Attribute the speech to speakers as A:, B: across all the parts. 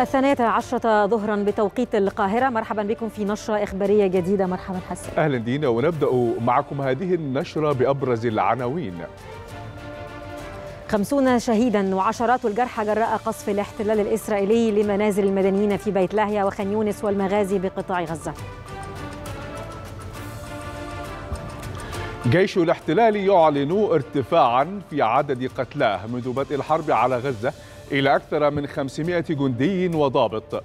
A: الثانية عشرة ظهرا بتوقيت القاهرة. مرحبا بكم في نشرة إخبارية جديدة. مرحبا حسن.
B: أهلا دينا ونبدأ معكم هذه النشرة بأبرز العناوين.
A: خمسون شهيدا وعشرات الجرحى جراء قصف الاحتلال الإسرائيلي لمنازل المدنيين في بيت لاهيا وخان يونس والمغازي بقطاع غزة.
B: جيش الاحتلال يعلن ارتفاعا في عدد قتلاه منذ بدء الحرب على غزة. إلى أكثر من 500 جندي وضابط.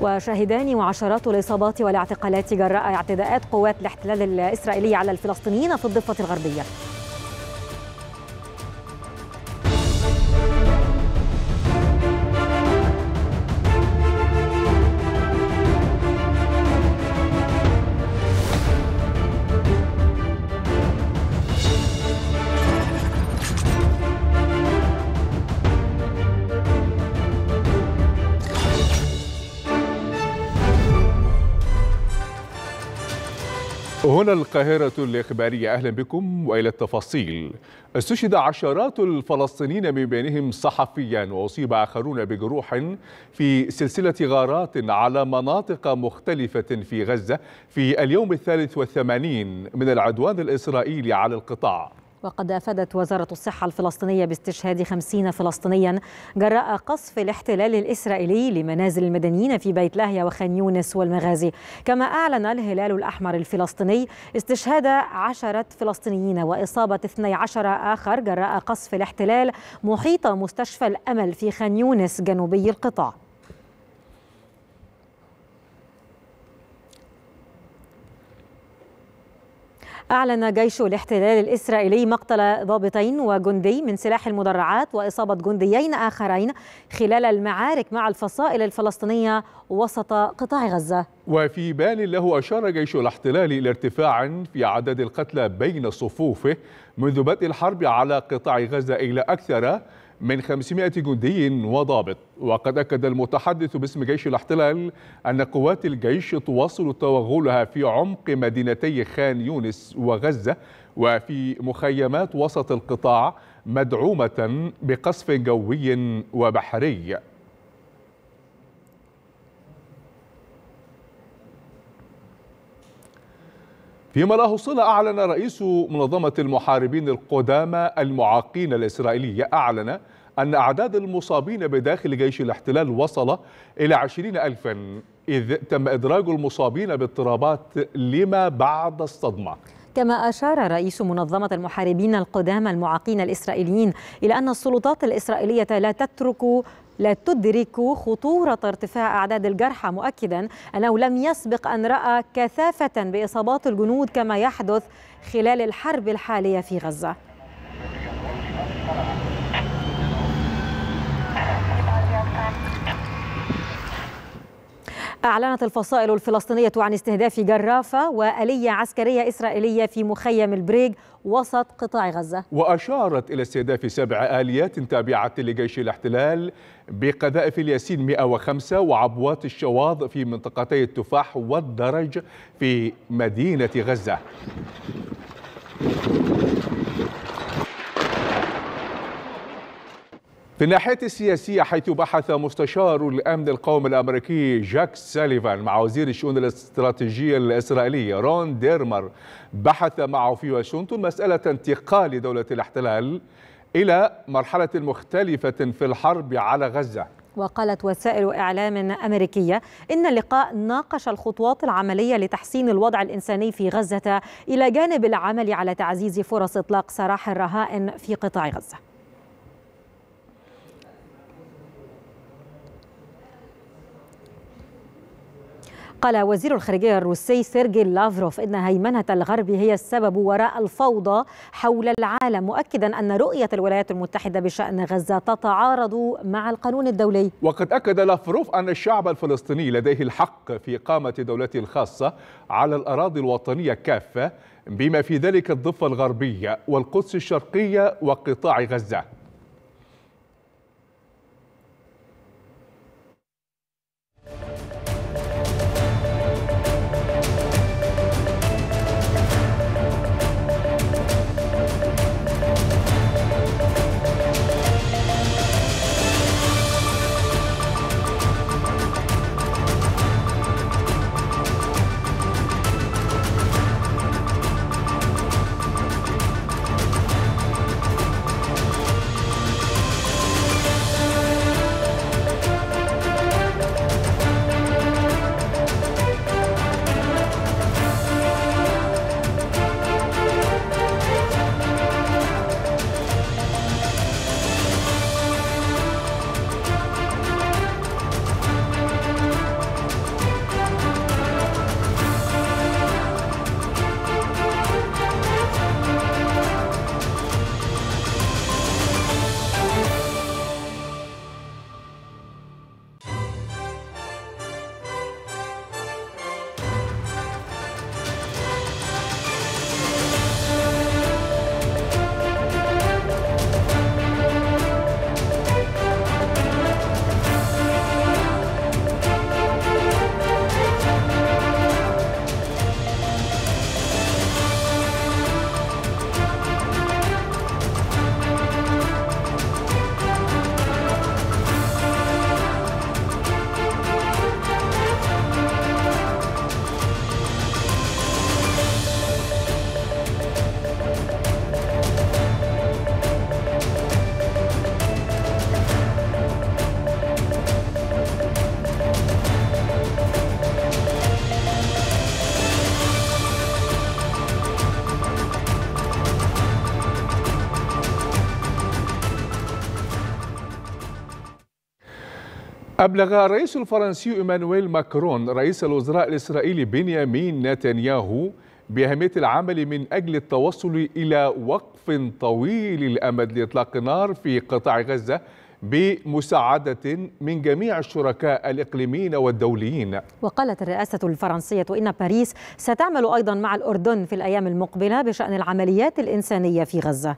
A: وشاهدان وعشرات الإصابات والاعتقالات جراء اعتداءات قوات الاحتلال الإسرائيلي على الفلسطينيين في الضفة الغربية.
B: هنا القاهرة الإخبارية. أهلا بكم وإلى التفاصيل. استشهد عشرات الفلسطينيين من بينهم صحفيا وأصيب آخرون بجروح في سلسلة غارات على مناطق مختلفة في غزة في اليوم الثالث والثمانين من العدوان الإسرائيلي على القطاع.
A: وقد أفادت وزارة الصحة الفلسطينية باستشهاد خمسين فلسطينيا جراء قصف الاحتلال الإسرائيلي لمنازل المدنيين في بيت لاهيا وخان يونس والمغازي. كما أعلن الهلال الأحمر الفلسطيني استشهاد عشرة فلسطينيين وإصابة 12 آخر جراء قصف الاحتلال محيط مستشفى الأمل في خان يونس جنوبي القطاع. أعلن جيش الاحتلال الإسرائيلي مقتل ضابطين وجندي من سلاح المدرعات وإصابة جنديين آخرين خلال المعارك مع الفصائل الفلسطينية وسط قطاع غزة.
B: وفي بيان له أشار جيش الاحتلال إلى ارتفاع في عدد القتلى بين صفوفه منذ بدء الحرب على قطاع غزة إلى أكثر من 500 جندي وضابط. وقد أكد المتحدث باسم جيش الاحتلال أن قوات الجيش تواصل توغلها في عمق مدينتي خان يونس وغزة وفي مخيمات وسط القطاع مدعومة بقصف جوي وبحري. فيما له صلة أعلن رئيس منظمة المحاربين القدامى المعاقين الإسرائيلية أعلن أن أعداد المصابين بداخل جيش الاحتلال وصل إلى عشرين ألفا. إذ تم إدراج المصابين باضطرابات لما بعد الصدمة.
A: كما أشار رئيس منظمة المحاربين القدامى المعاقين الإسرائيليين إلى أن السلطات الإسرائيلية لا تترك لا تدرك خطورة ارتفاع أعداد الجرحى مؤكدا أنه لم يسبق أن رأى كثافة بإصابات الجنود كما يحدث خلال الحرب الحالية في غزة. أعلنت الفصائل الفلسطينية عن استهداف جرافة وآلية عسكرية إسرائيلية في مخيم البريج وسط قطاع غزة.
B: وأشارت إلى استهداف سبع آليات تابعة لجيش الاحتلال بقذائف الياسين 105 وعبوات الشواظ في منطقتي التفاح والدرج في مدينة غزة. في الناحية السياسية حيث بحث مستشار الأمن القومي الأمريكي جاك ساليفان مع وزير الشؤون الاستراتيجية الإسرائيلية رون ديرمر بحث معه في واشنطن مسألة انتقال دولة الاحتلال إلى مرحلة مختلفة في الحرب على غزة.
A: وقالت وسائل إعلام أمريكية إن اللقاء ناقش الخطوات العملية لتحسين الوضع الإنساني في غزة إلى جانب العمل على تعزيز فرص إطلاق سراح الرهائن في قطاع غزة. قال وزير الخارجية الروسي سيرجي لافروف إن هيمنة الغرب هي السبب وراء الفوضى حول العالم مؤكدا أن رؤية الولايات المتحدة بشأن غزة تتعارض مع القانون الدولي.
B: وقد أكد لافروف أن الشعب الفلسطيني لديه الحق في إقامة دولته الخاصة على الأراضي الوطنية كافة بما في ذلك الضفة الغربية والقدس الشرقية وقطاع غزة. أبلغ الرئيس الفرنسي إيمانويل ماكرون رئيس الوزراء الإسرائيلي بنيامين نتنياهو بأهمية العمل من أجل التوصل إلى وقف طويل الأمد لإطلاق النار في قطاع غزة بمساعدة من جميع الشركاء الإقليميين والدوليين.
A: وقالت الرئاسة الفرنسية إن باريس ستعمل أيضا مع الأردن في الأيام المقبلة بشأن العمليات الإنسانية في غزة.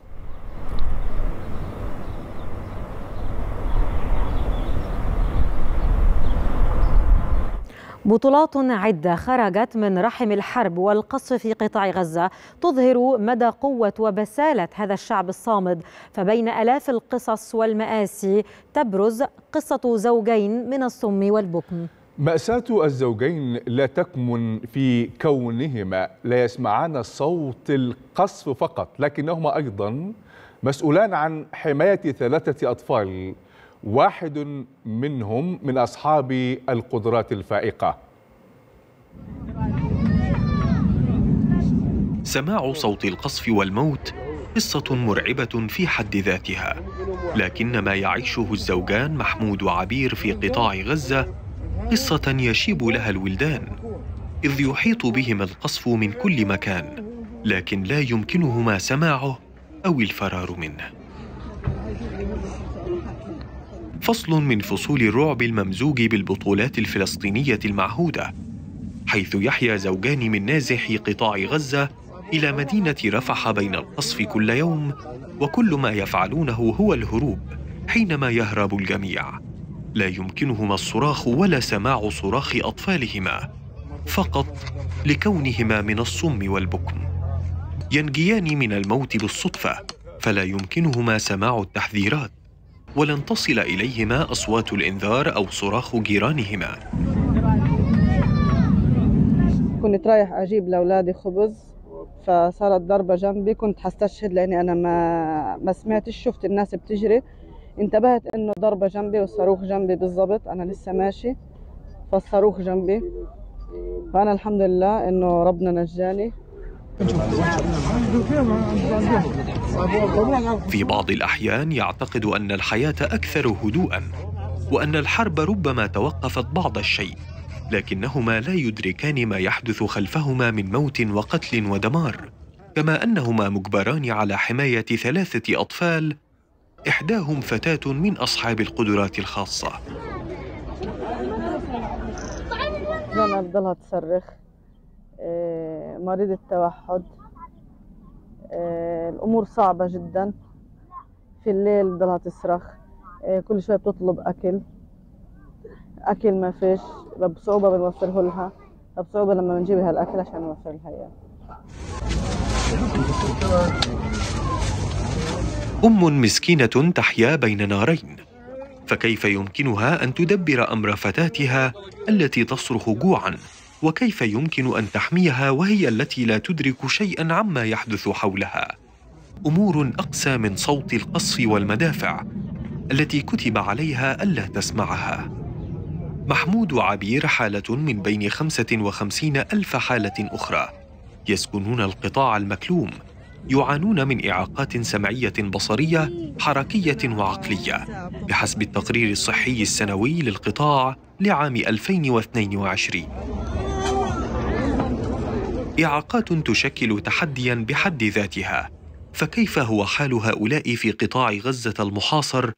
A: بطولات عدة خرجت من رحم الحرب والقصف في قطاع غزة تظهر مدى قوة وبسالة هذا الشعب الصامد. فبين ألاف القصص والمآسي تبرز قصة زوجين من الصم والبكم.
B: مأساة الزوجين لا تكمن في كونهما لا يسمعان صوت القصف فقط لكنهما أيضا مسؤولان عن حماية ثلاثة أطفال. واحد منهم من أصحاب القدرات الفائقة.
C: سماع صوت القصف والموت قصة مرعبة في حد ذاتها لكن ما يعيشه الزوجان محمود وعبير في قطاع غزة قصة يشيب لها الولدان إذ يحيط بهما القصف من كل مكان لكن لا يمكنهما سماعه أو الفرار منه. فصل من فصول الرعب الممزوج بالبطولات الفلسطينية المعهودة حيث يحيا زوجان من نازحي قطاع غزة إلى مدينة رفح بين القصف كل يوم وكل ما يفعلونه هو الهروب حينما يهرب الجميع. لا يمكنهما الصراخ ولا سماع صراخ أطفالهما فقط لكونهما من الصم والبكم. ينجيان من الموت بالصدفة فلا يمكنهما سماع التحذيرات. ولن تصل إليهما أصوات الإنذار أو صراخ جيرانهما.
D: كنت رايح أجيب لأولادي خبز فصارت ضربة جنبي كنت حستشهد لأني أنا ما ما سمعتش شفت الناس بتجري. انتبهت إنه ضربة جنبي والصاروخ جنبي بالضبط أنا لسه ماشي فالصاروخ جنبي. فأنا الحمد لله إنه ربنا نجاني.
C: في بعض الأحيان يعتقد أن الحياة أكثر هدوءًا وأن الحرب ربما توقفت بعض الشيء لكنهما لا يدركان ما يحدث خلفهما من موت وقتل ودمار كما أنهما مجبران على حماية ثلاثة أطفال إحداهم فتاة من أصحاب القدرات الخاصة.
D: جانا بضلها تصرخ. مريض التوحد. إيه، الأمور صعبة جدا. في الليل بضلها تصرخ إيه، كل شوي بتطلب أكل. أكل ما فيش. بصعوبة بنوصله لها. بصعوبة لما بنجيب لها الأكل عشان نوصل لها إياه.
C: أم مسكينة تحيا بين نارين فكيف يمكنها أن تدبر أمر فتاتها التي تصرخ جوعاً؟ وكيف يمكن أن تحميها وهي التي لا تدرك شيئا عما يحدث حولها. أمور أقسى من صوت القصف والمدافع التي كتب عليها ألا تسمعها. محمود وعبير حالة من بين خمسة وخمسين ألف حالة أخرى. يسكنون القطاع المكلوم يعانون من إعاقات سمعية بصرية حركية وعقلية بحسب التقرير الصحي السنوي للقطاع لعام 2022 إعاقات تشكل تحديا بحد ذاتها. فكيف هو حال هؤلاء في قطاع غزة المحاصر؟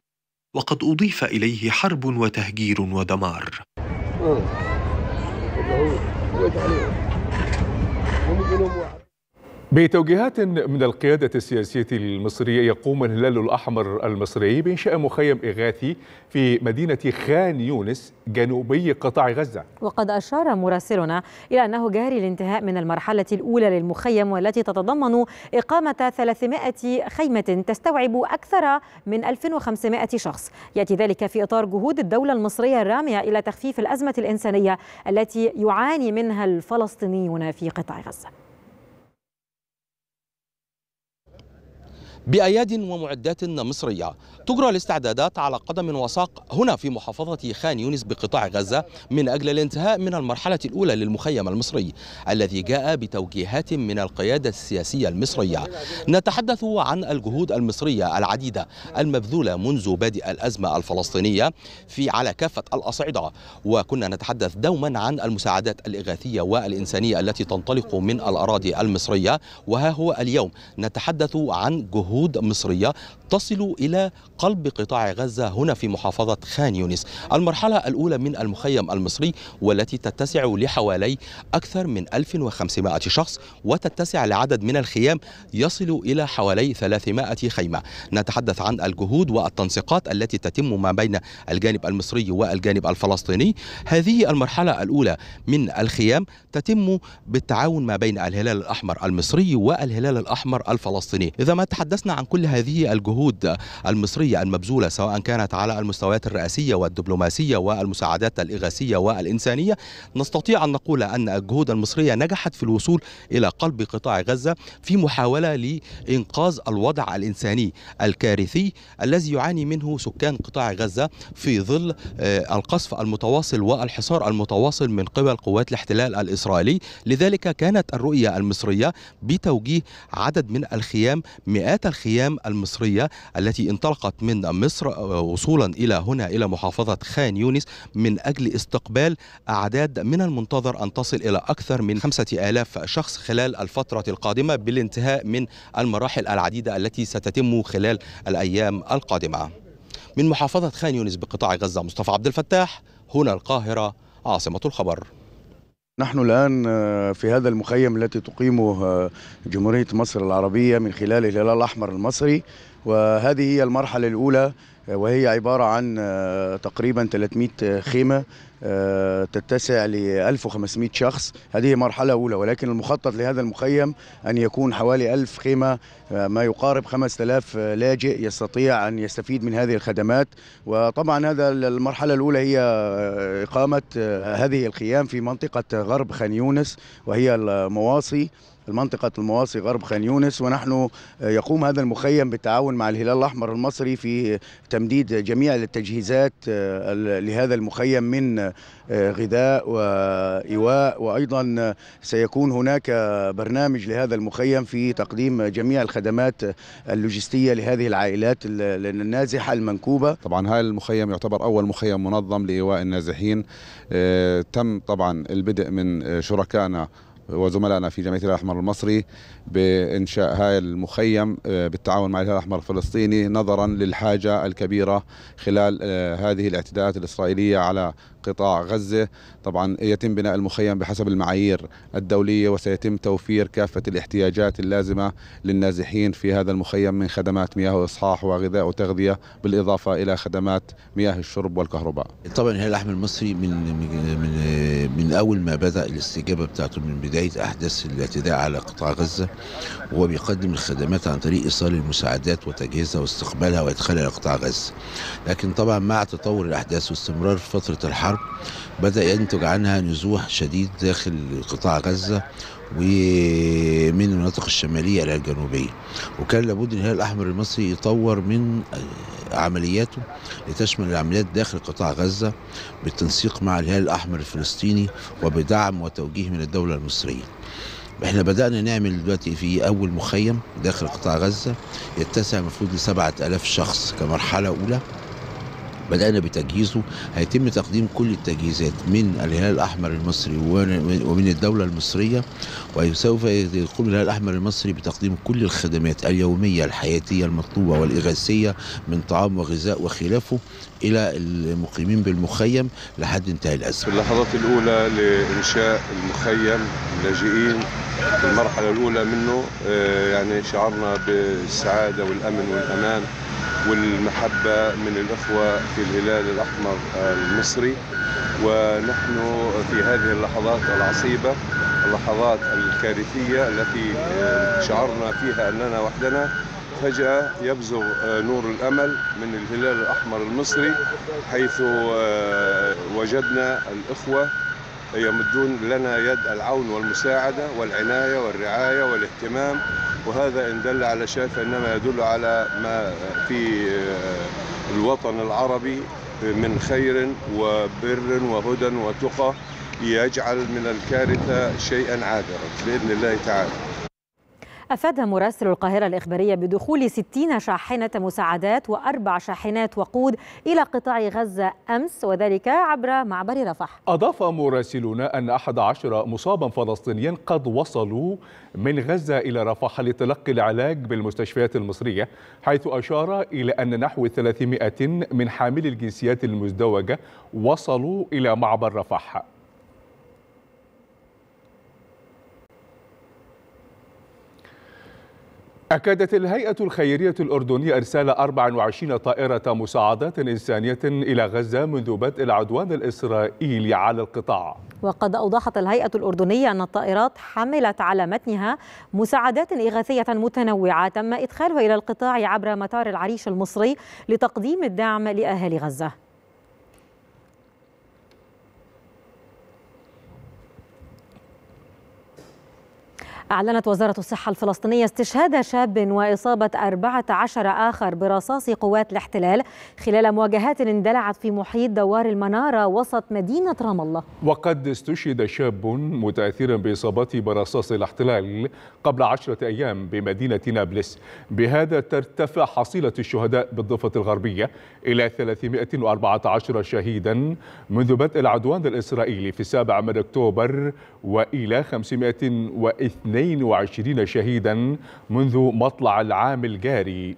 C: وقد أضيف إليه حرب وتهجير ودمار.
B: بتوجيهات من القيادة السياسية المصرية يقوم الهلال الأحمر المصري بإنشاء مخيم إغاثي في مدينة خان يونس جنوبي قطاع غزة.
A: وقد أشار مراسلنا إلى أنه جاري الانتهاء من المرحلة الأولى للمخيم والتي تتضمن إقامة 300 خيمة تستوعب أكثر من 1500 شخص. يأتي ذلك في إطار جهود الدولة المصرية الرامية إلى تخفيف الأزمة الإنسانية التي يعاني منها الفلسطينيون في قطاع غزة.
E: بأياد ومعدات مصرية تجرى الاستعدادات على قدم وساق هنا في محافظة خان يونس بقطاع غزة من أجل الانتهاء من المرحلة الأولى للمخيم المصري الذي جاء بتوجيهات من القيادة السياسية المصرية. نتحدث عن الجهود المصرية العديدة المبذولة منذ بادئ الأزمة الفلسطينية في على كافة الأصعدة. وكنا نتحدث دوما عن المساعدات الإغاثية والإنسانية التي تنطلق من الأراضي المصرية. وها هو اليوم نتحدث عن جهود مصرية تصل إلى قلب قطاع غزة هنا في محافظة خان يونس. المرحلة الأولى من المخيم المصري والتي تتسع لحوالي أكثر من 1500 شخص وتتسع لعدد من الخيام يصل إلى حوالي 300 خيمة. نتحدث عن الجهود والتنسيقات التي تتم ما بين الجانب المصري والجانب الفلسطيني. هذه المرحلة الأولى من الخيام تتم بالتعاون ما بين الهلال الأحمر المصري والهلال الأحمر الفلسطيني. إذا ما تحدثنا عن كل هذه الجهود المصرية المبذولة سواء كانت على المستويات الرئاسية والدبلوماسية والمساعدات الإغاثية والإنسانية. نستطيع أن نقول أن الجهود المصرية نجحت في الوصول إلى قلب قطاع غزة في محاولة لإنقاذ الوضع الإنساني الكارثي الذي يعاني منه سكان قطاع غزة في ظل القصف المتواصل والحصار المتواصل من قبل قوات الاحتلال الإسرائيلي. لذلك كانت الرؤية المصرية بتوجيه عدد من الخيام مئات الخيام المصرية التي انطلقت من مصر وصولا إلى هنا إلى محافظة خان يونس من أجل استقبال أعداد من المنتظر أن تصل إلى أكثر من خمسة آلاف شخص خلال الفترة القادمة بالانتهاء من المراحل العديدة التي ستتم خلال الأيام القادمة. من محافظة خان يونس بقطاع غزة مصطفى عبد الفتاح هنا القاهرة عاصمة الخبر.
F: نحن الآن في هذا المخيم التي تقيمه جمهورية مصر العربية من خلال الهلال الأحمر المصري وهذه هي المرحلة الأولى وهي عبارة عن تقريبا 300 خيمة تتسع ل 1500 شخص. هذه مرحلة أولى ولكن المخطط لهذا المخيم أن يكون حوالي 1000 خيمة ما يقارب 5000 لاجئ يستطيع أن يستفيد من هذه الخدمات. وطبعا هذا المرحلة الأولى هي إقامة هذه الخيام في منطقة غرب خان يونس وهي المواصي. المنطقة المواصي غرب خان يونس ونحن يقوم هذا المخيم بالتعاون مع الهلال الأحمر المصري في تمديد جميع التجهيزات لهذا المخيم من غذاء وإيواء. وأيضا سيكون هناك برنامج لهذا المخيم في تقديم جميع الخدمات اللوجستية لهذه العائلات النازحة المنكوبة.
G: طبعا هذا المخيم يعتبر أول مخيم منظم لإيواء النازحين. تم طبعا البدء من شركائنا وزملائنا في جمعية الهلال الأحمر المصري بإنشاء هذا المخيم بالتعاون مع الهلال الأحمر الفلسطيني نظرا للحاجة الكبيرة خلال هذه الاعتداءات الإسرائيلية على قطاع غزة طبعا يتم بناء المخيم بحسب المعايير الدولية وسيتم توفير كافة الاحتياجات اللازمة للنازحين في هذا المخيم من خدمات مياه وإصحاح وغذاء وتغذية بالإضافة إلى خدمات مياه الشرب والكهرباء.
H: طبعا الهلال الاحمر المصري من من من أول ما بدأ الاستجابة بتاعته من بداية أحداث الاعتداء على قطاع غزة وهو بيقدم الخدمات عن طريق إيصال المساعدات وتجهيزها واستقبالها وإدخالها إلى قطاع غزة. لكن طبعا مع تطور الأحداث واستمرار فترة الحرب بدأ ينتج عنها نزوح شديد داخل قطاع غزة ومن المناطق الشمالية إلى الجنوبية. وكان لابد الهلال الأحمر المصري يطور من عملياته لتشمل العمليات داخل قطاع غزة بالتنسيق مع الهلال الأحمر الفلسطيني وبدعم وتوجيه من الدولة المصرية. إحنا بدأنا نعمل دلوقتي في أول مخيم داخل قطاع غزة يتسع المفروض لسبعة ألاف شخص كمرحلة أولى. بدأنا بتجهيزه. هيتم تقديم كل التجهيزات من الهلال الأحمر المصري ومن الدولة المصرية وسوف يقوم الهلال الأحمر المصري بتقديم كل الخدمات اليومية الحياتية المطلوبة والإغاثية من طعام وغذاء وخلافه إلى المقيمين بالمخيم لحد انتهاء الأزمة.
I: في اللحظات الأولى لإنشاء المخيم اللاجئين في المرحلة الأولى منه يعني شعرنا بالسعادة والأمن والأمان. والمحبة من الأخوة في الهلال الأحمر المصري. ونحن في هذه اللحظات العصيبة اللحظات الكارثية التي شعرنا فيها أننا وحدنا فجأة يبزغ نور الأمل من الهلال الأحمر المصري حيث وجدنا الإخوة يمدون لنا يد العون والمساعدة والعناية والرعاية والاهتمام وهذا إن دل على شيء فإنما يدل على ما في الوطن العربي من خير وبر وهدى وتقى يجعل من الكارثة شيئا عابرا بإذن الله تعالى.
A: أفاد مراسل القاهرة الإخبارية بدخول 60 شاحنة مساعدات وأربع شاحنات وقود إلى قطاع غزة أمس وذلك عبر معبر رفح.
B: أضاف مراسلون أن 11 مصابا فلسطينيا قد وصلوا من غزة إلى رفح لتلقي العلاج بالمستشفيات المصرية حيث أشار إلى أن نحو 300 من حاملي الجنسيات المزدوجة وصلوا إلى معبر رفح. أكدت الهيئة الخيرية الأردنية إرسال 24 طائرة مساعدات إنسانية إلى غزة منذ بدء العدوان الإسرائيلي على القطاع.
A: وقد أوضحت الهيئة الأردنية أن الطائرات حملت على متنها مساعدات إغاثية متنوعة تم إدخالها إلى القطاع عبر مطار العريش المصري لتقديم الدعم لأهالي غزة. أعلنت وزارة الصحة الفلسطينية استشهاد شاب وإصابة 14 آخر برصاص قوات الاحتلال خلال مواجهات اندلعت في محيط دوار المنارة وسط مدينة رام الله.
B: وقد استشهد شاب متأثرا بإصابته برصاص الاحتلال قبل عشرة أيام بمدينة نابلس. بهذا ترتفع حصيلة الشهداء بالضفة الغربية إلى 314 شهيدا منذ بدء العدوان الإسرائيلي في السابع من أكتوبر وإلى 502 22 شهيدا منذ مطلع العام الجاري.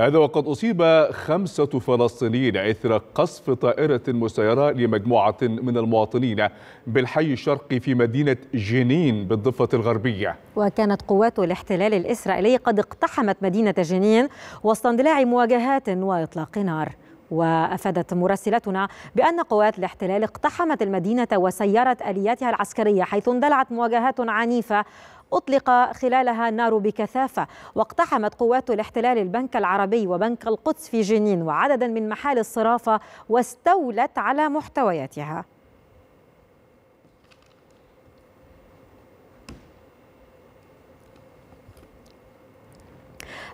B: هذا وقد أصيب خمسة فلسطينيين إثر قصف طائرة مسيرة لمجموعة من المواطنين بالحي الشرقي في مدينة جنين بالضفة الغربية.
A: وكانت قوات الاحتلال الإسرائيلي قد اقتحمت مدينة جنين وسط اندلاع مواجهات وإطلاق نار. وأفادت مراسلتنا بأن قوات الاحتلال اقتحمت المدينة وسيرت آلياتها العسكرية حيث اندلعت مواجهات عنيفة أطلق خلالها النار بكثافة واقتحمت قوات الاحتلال البنك العربي وبنك القدس في جنين وعددا من محال الصرافة واستولت على محتوياتها.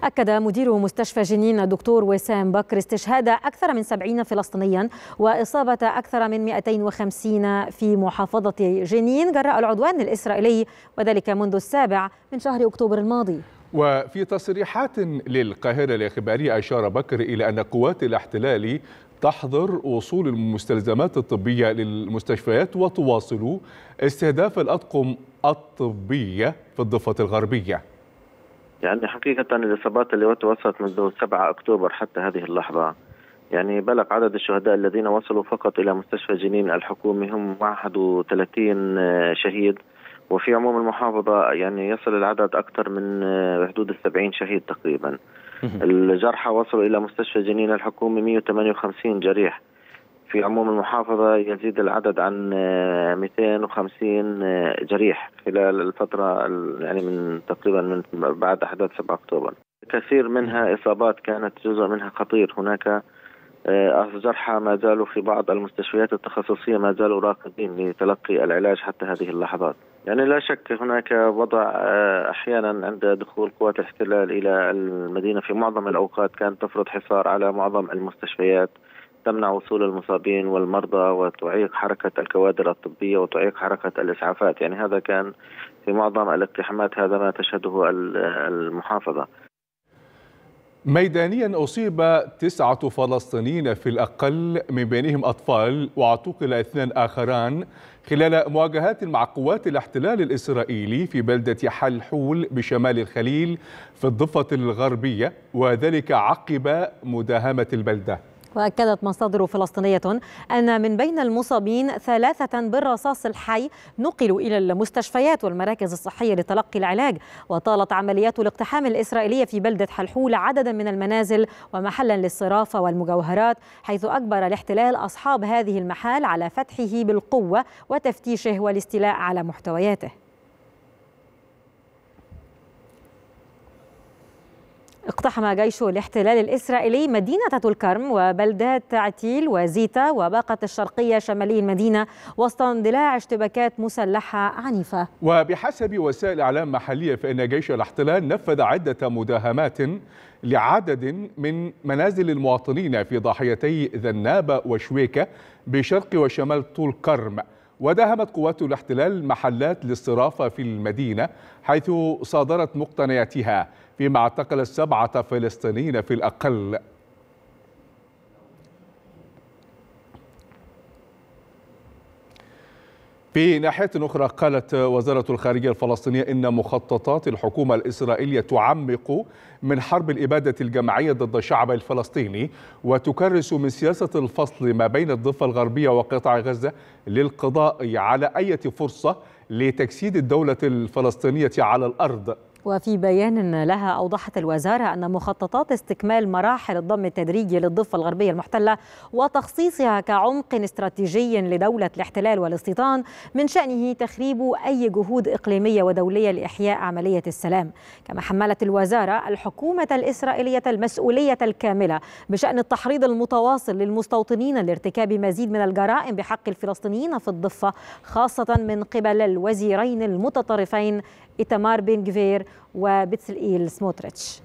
A: أكد مدير مستشفى جنين الدكتور وسام بكر استشهاد أكثر من 70 فلسطينيا وإصابة أكثر من 250 في محافظة جنين جراء العدوان الإسرائيلي وذلك منذ السابع من شهر أكتوبر الماضي.
B: وفي تصريحات للقاهرة الإخبارية أشار بكر إلى أن قوات الاحتلال تحظر وصول المستلزمات الطبية للمستشفيات وتواصل استهداف الأطقم الطبية في الضفة الغربية.
J: يعني حقيقة الإصابات اللي وصلت منذ 7 أكتوبر حتى هذه اللحظة يعني بلغ عدد الشهداء الذين وصلوا فقط إلى مستشفى جنين الحكومي هم 31 شهيد وفي عموم المحافظة يعني يصل العدد أكثر من حدود السبعين شهيد تقريبا. الجرحى وصلوا إلى مستشفى جنين الحكومي 158 جريح. في عموم المحافظة يزيد العدد عن 250 جريح خلال الفترة يعني من تقريبا من بعد أحداث 7 أكتوبر. كثير منها إصابات كانت جزء منها خطير. هناك جرحى ما زالوا في بعض المستشفيات التخصصية ما زالوا راقدين لتلقي العلاج حتى هذه اللحظات. يعني لا شك هناك وضع أحيانا عند دخول قوات الاحتلال إلى المدينة في معظم الأوقات كانت تفرض حصار على معظم المستشفيات. تمنع وصول المصابين والمرضى وتعيق حركة الكوادر الطبية وتعيق حركة الإسعافات. يعني هذا كان في معظم الاقتحامات هذا ما تشهده المحافظة.
B: ميدانيا أصيب تسعة فلسطينيين في الأقل من بينهم أطفال واعتقل اثنان آخران خلال مواجهات مع قوات الاحتلال الإسرائيلي في بلدة حلحول بشمال الخليل في الضفة الغربية وذلك عقب مداهمة البلدة.
A: وأكدت مصادر فلسطينية أن من بين المصابين ثلاثة بالرصاص الحي نقلوا إلى المستشفيات والمراكز الصحية لتلقي العلاج وطالت عمليات الاقتحام الإسرائيلية في بلدة حلحول عددا من المنازل ومحلا للصرافة والمجوهرات حيث أجبر الاحتلال أصحاب هذه المحال على فتحه بالقوة وتفتيشه والاستيلاء على محتوياته. اقتحم جيش الاحتلال الإسرائيلي مدينة الكرم وبلدات عتيل وزيتا وباقة الشرقية شمالي المدينة وسط اندلاع اشتباكات مسلحة عنيفة.
B: وبحسب وسائل إعلام محلية فإن جيش الاحتلال نفذ عدة مداهمات لعدد من منازل المواطنين في ضاحيتي ذنابة وشويكة بشرق وشمال طول كرم وداهمت قوات الاحتلال محلات للصرافة في المدينة حيث صادرت مقتنياتها. فيما اعتقلت سبعة فلسطينيين في الأقل. في ناحية أخرى قالت وزارة الخارجية الفلسطينية إن مخططات الحكومة الإسرائيلية تعمق من حرب الإبادة الجماعية ضد الشعب الفلسطيني وتكرس من سياسة الفصل ما بين الضفة الغربية وقطاع غزة للقضاء على أي فرصة لتجسيد الدولة الفلسطينية على الأرض.
A: وفي بيان لها أوضحت الوزارة أن مخططات استكمال مراحل الضم التدريجي للضفة الغربية المحتلة وتخصيصها كعمق استراتيجي لدولة الاحتلال والاستيطان من شأنه تخريب أي جهود إقليمية ودولية لإحياء عملية السلام. كما حملت الوزارة الحكومة الإسرائيلية المسؤولية الكاملة بشأن التحريض المتواصل للمستوطنين لارتكاب مزيد من الجرائم بحق الفلسطينيين في الضفة خاصة من قبل الوزيرين المتطرفين إيتمار بن جفير وبتسلئيل سموتريتش.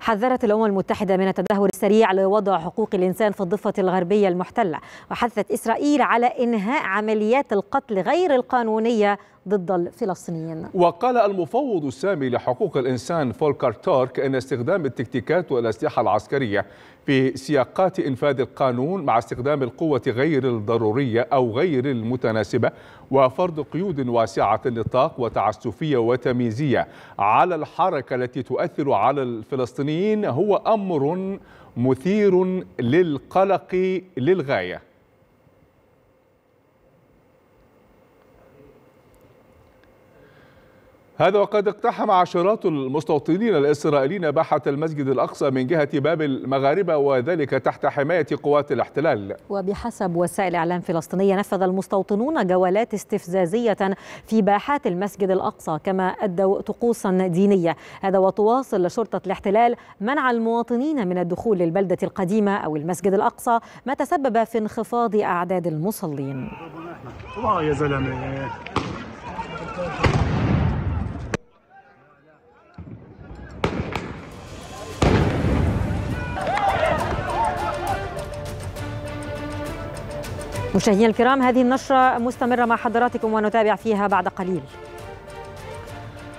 A: حذرت الأمم المتحدة من التدهور السريع لوضع حقوق الإنسان في الضفة الغربية المحتلة وحثت إسرائيل على إنهاء عمليات القتل غير القانونية ضد الفلسطينيين.
B: وقال المفوض السامي لحقوق الإنسان فولكر تورك أن استخدام التكتيكات والأسلحة العسكرية في سياقات إنفاذ القانون مع استخدام القوة غير الضرورية أو غير المتناسبة وفرض قيود واسعة النطاق وتعسفية وتمييزية على الحركة التي تؤثر على الفلسطينيين هو أمر مثير للقلق للغاية. هذا وقد اقتحم عشرات المستوطنين الإسرائيليين باحة المسجد الأقصى من جهة باب المغاربة وذلك تحت حماية قوات الاحتلال.
A: وبحسب وسائل إعلام فلسطينية نفذ المستوطنون جولات استفزازية في باحات المسجد الأقصى كما أدوا طقوسا دينية. هذا وتواصل شرطة الاحتلال منع المواطنين من الدخول للبلدة القديمة أو المسجد الأقصى ما تسبب في انخفاض أعداد المصلين.
K: يا زلمة.
A: مشاهدينا الكرام هذه النشرة مستمرة مع حضراتكم ونتابع فيها بعد قليل.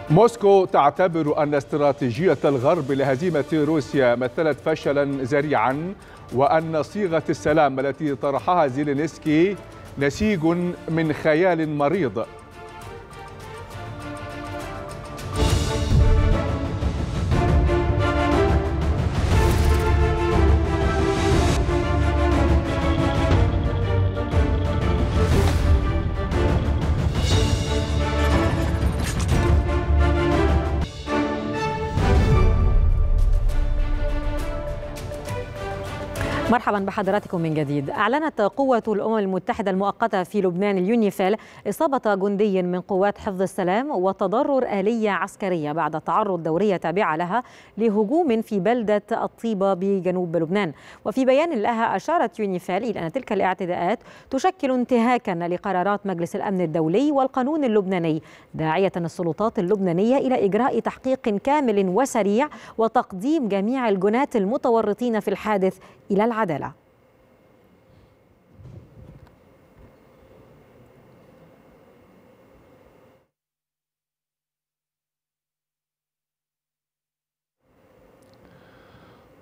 B: موسكو تعتبر أن استراتيجية الغرب لهزيمة روسيا مثلت فشلا ذريعا وأن صيغة السلام التي طرحها زيلينسكي نسيج من خيال مريض.
A: مرحبا بحضراتكم من جديد. أعلنت قوة الأمم المتحدة المؤقتة في لبنان اليونيفيل إصابة جندي من قوات حفظ السلام وتضرر آلية عسكرية بعد تعرض دورية تابعة لها لهجوم في بلدة الطيبة بجنوب لبنان. وفي بيان لها أشارت يونيفيل إلى أن تلك الاعتداءات تشكل انتهاكا لقرارات مجلس الأمن الدولي والقانون اللبناني داعية السلطات اللبنانية إلى إجراء تحقيق كامل وسريع وتقديم جميع الجناة المتورطين في الحادث إلى العدالة.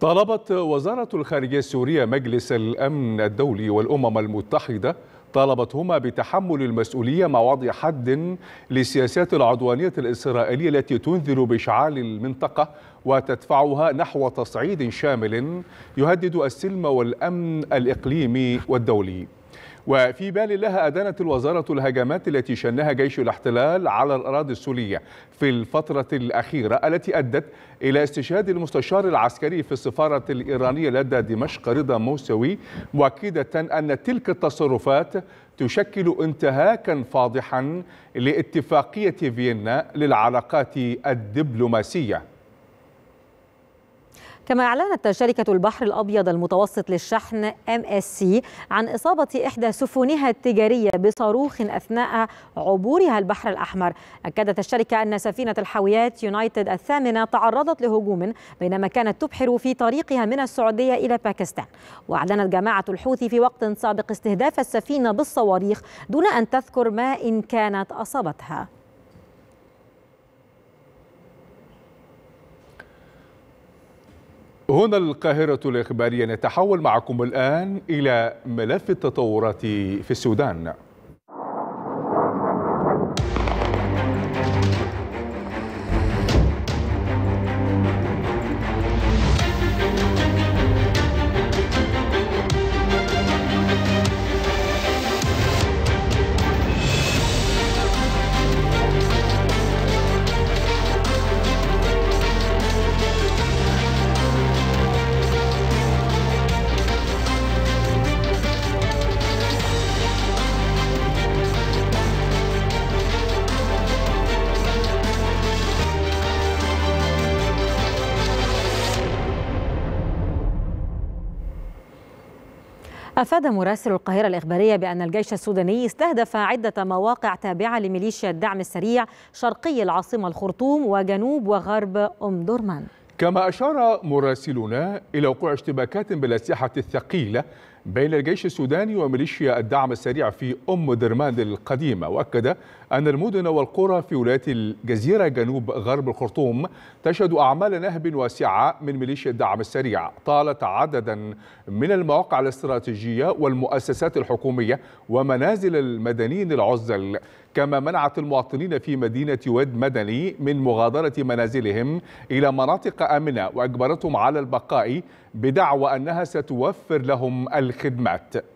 B: طالبت وزارة الخارجية السورية مجلس الأمن الدولي والأمم المتحدة طالبتهما بتحمل المسؤولية مع وضع حد للسياسات العدوانية الإسرائيلية التي تنذر بإشعال المنطقة وتدفعها نحو تصعيد شامل يهدد السلم والأمن الإقليمي والدولي. وفي بال لها أدانت الوزارة الهجمات التي شنها جيش الاحتلال على الأراضي السورية في الفترة الأخيرة التي أدت إلى استشهاد المستشار العسكري في السفارة الإيرانية لدى دمشق رضا موسوي مؤكدة أن تلك التصرفات تشكل انتهاكا فاضحا لاتفاقية فيينا للعلاقات الدبلوماسية.
A: كما أعلنت شركة البحر الأبيض المتوسط للشحن MSC عن إصابة إحدى سفنها التجارية بصاروخ أثناء عبورها البحر الأحمر. أكدت الشركة أن سفينة الحاويات يونايتد الثامنة تعرضت لهجوم بينما كانت تبحر في طريقها من السعودية إلى باكستان. وأعلنت جماعة الحوثي في وقت سابق استهداف السفينة بالصواريخ دون أن تذكر ما إن كانت أصابتها.
B: هنا القاهرة الإخبارية نتحول معكم الآن إلى ملف التطورات في السودان.
A: مراسل القاهرة الإخبارية بأن الجيش السوداني استهدف عدة مواقع تابعة لميليشيا الدعم السريع شرقي العاصمة الخرطوم وجنوب وغرب أم درمان.
B: كما أشار مراسلنا إلى وقوع اشتباكات بالأسلحة الثقيلة بين الجيش السوداني وميليشيا الدعم السريع في أم درمان القديمة وأكد أن المدن والقرى في ولاية الجزيرة جنوب غرب الخرطوم تشهد أعمال نهب واسعة من ميليشيا الدعم السريع. طالت عددا من المواقع الاستراتيجية والمؤسسات الحكومية ومنازل المدنيين العزل كما منعت المواطنين في مدينة ود مدني من مغادرة منازلهم إلى مناطق آمنة وأجبرتهم على البقاء بدعوى أنها ستوفر لهم الخدمات.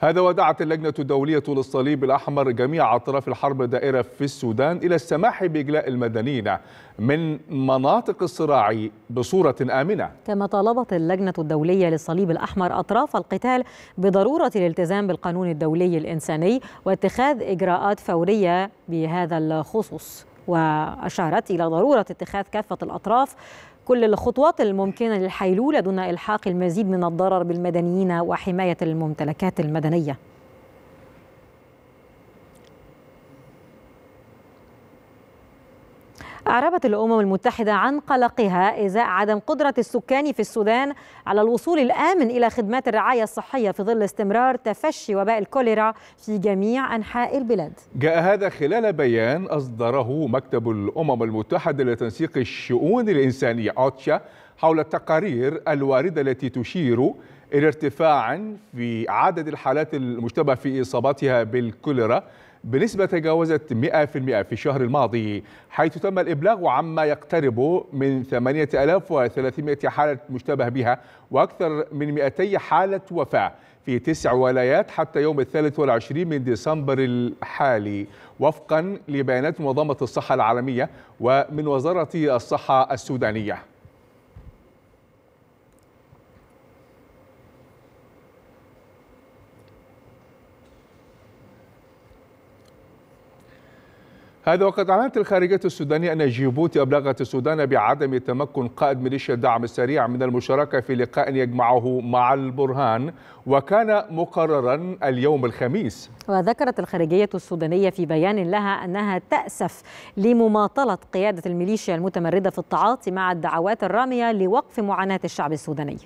B: هذا ودعت اللجنة الدولية للصليب الأحمر جميع أطراف الحرب الدائرة في السودان إلى السماح بإجلاء المدنيين من مناطق الصراع بصورة آمنة.
A: كما طالبت اللجنة الدولية للصليب الأحمر أطراف القتال بضرورة الالتزام بالقانون الدولي الإنساني واتخاذ إجراءات فورية بهذا الخصوص وأشارت إلى ضرورة اتخاذ كافة الأطراف كل الخطوات الممكنة للحيلولة دون إلحاق المزيد من الضرر بالمدنيين وحماية الممتلكات المدنية. أعربت الأمم المتحدة عن قلقها إزاء عدم قدرة السكان في السودان على الوصول الآمن إلى خدمات الرعاية الصحية في ظل استمرار تفشي وباء الكوليرا في جميع أنحاء البلاد.
B: جاء هذا خلال بيان أصدره مكتب الأمم المتحدة لتنسيق الشؤون الإنسانية أوتشا حول التقارير الواردة التي تشير إلى ارتفاع في عدد الحالات المشتبه في إصابتها بالكوليرا بنسبة تجاوزت 100% في الشهر الماضي حيث تم الإبلاغ عما يقترب من 8300 حالة مشتبه بها وأكثر من 200 حالة وفاة في تسع ولايات حتى يوم الثالث والعشرين من ديسمبر الحالي وفقا لبيانات منظمة الصحة العالمية ومن وزارة الصحة السودانية. هذا وقد أعلنت الخارجية السودانية أن جيبوتي أبلغت السودان بعدم تمكن قائد ميليشيا الدعم السريع من المشاركة في لقاء يجمعه مع البرهان وكان مقررا اليوم الخميس.
A: وذكرت الخارجية السودانية في بيان لها أنها تأسف لمماطلة قيادة الميليشيا المتمردة في التعاطي مع الدعوات الرامية لوقف معاناة الشعب السوداني.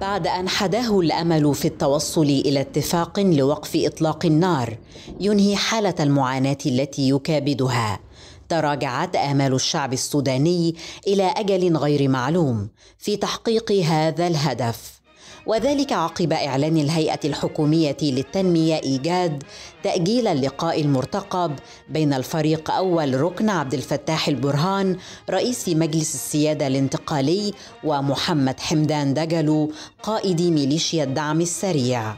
L: بعد أن حداه الأمل في التوصل إلى اتفاق لوقف إطلاق النار ينهي حالة المعاناة التي يكابدها. تراجعت آمال الشعب السوداني إلى أجل غير معلوم في تحقيق هذا الهدف. وذلك عقب إعلان الهيئة الحكومية للتنمية إيجاد تأجيل اللقاء المرتقب بين الفريق أول ركن عبد الفتاح البرهان رئيس مجلس السيادة الانتقالي ومحمد حمدان دجلو قائد ميليشيا الدعم السريع.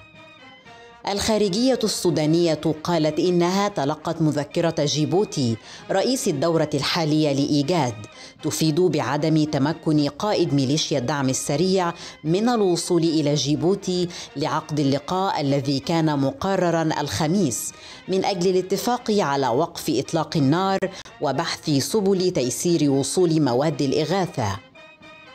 L: الخارجية السودانية قالت إنها تلقت مذكرة جيبوتي رئيس الدورة الحالية لإيجاد تفيد بعدم تمكن قائد ميليشيا الدعم السريع من الوصول إلى جيبوتي لعقد اللقاء الذي كان مقررا الخميس. من أجل الاتفاق على وقف إطلاق النار وبحث سبل تيسير وصول مواد الإغاثة.